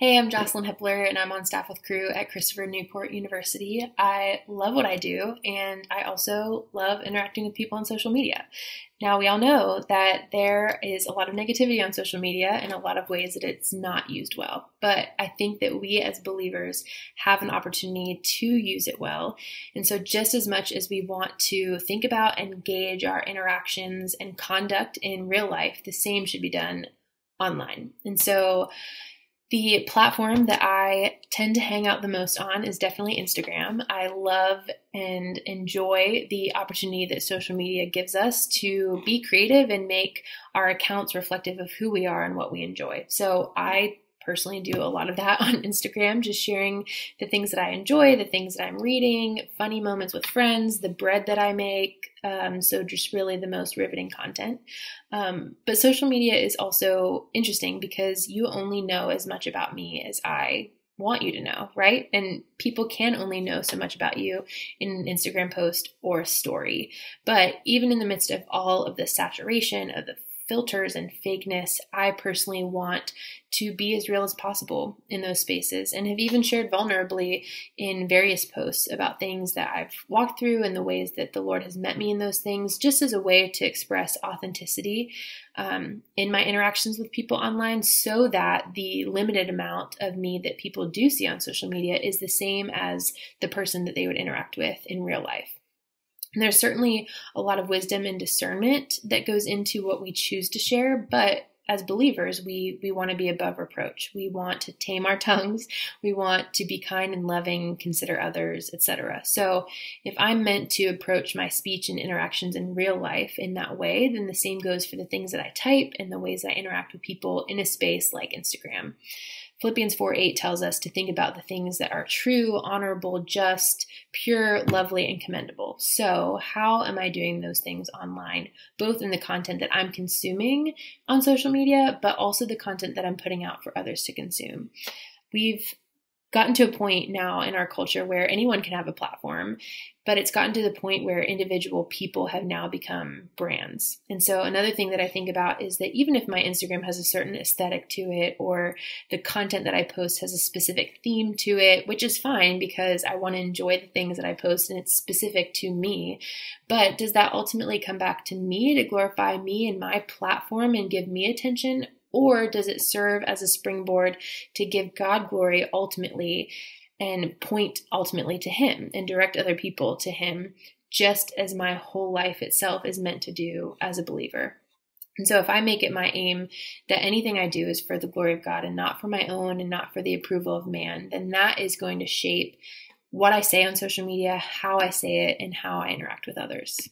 Hey, I'm Jocelyn Hippler, and I'm on staff with Cru at Christopher Newport University. I love what I do, and I also love interacting with people on social media. Now, we all know that there is a lot of negativity on social media and a lot of ways that it's not used well. But I think that we as believers have an opportunity to use it well. And so, just as much as we want to think about and gauge our interactions and conduct in real life, the same should be done online. And so, the platform that I tend to hang out the most on is definitely Instagram. I love and enjoy the opportunity that social media gives us to be creative and make our accounts reflective of who we are and what we enjoy. So I personally do a lot of that on Instagram, just sharing the things that I enjoy, the things that I'm reading, funny moments with friends, the bread that I make. Um, so, just really the most riveting content. Um, but social media is also interesting because you only know as much about me as I want you to know, right? And people can only know so much about you in an Instagram post or story. But even in the midst of all of the saturation of the filters and fakeness, I personally want to be as real as possible in those spaces and have even shared vulnerably in various posts about things that I've walked through and the ways that the Lord has met me in those things, just as a way to express authenticity um, in my interactions with people online so that the limited amount of me that people do see on social media is the same as the person that they would interact with in real life. There's certainly a lot of wisdom and discernment that goes into what we choose to share, but as believers, we we want to be above reproach. We want to tame our tongues. We want to be kind and loving, consider others, etc. So, if I'm meant to approach my speech and interactions in real life in that way, then the same goes for the things that I type and the ways I interact with people in a space like Instagram. Philippians 4 8 tells us to think about the things that are true, honorable, just, pure, lovely, and commendable. So, how am I doing those things online, both in the content that I'm consuming on social media, but also the content that I'm putting out for others to consume? We've gotten to a point now in our culture where anyone can have a platform, but it's gotten to the point where individual people have now become brands. And so, another thing that I think about is that even if my Instagram has a certain aesthetic to it, or the content that I post has a specific theme to it, which is fine because I want to enjoy the things that I post and it's specific to me, but does that ultimately come back to me to glorify me and my platform and give me attention? Or does it serve as a springboard to give God glory ultimately and point ultimately to Him and direct other people to Him, just as my whole life itself is meant to do as a believer? And so, if I make it my aim that anything I do is for the glory of God and not for my own and not for the approval of man, then that is going to shape what I say on social media, how I say it, and how I interact with others.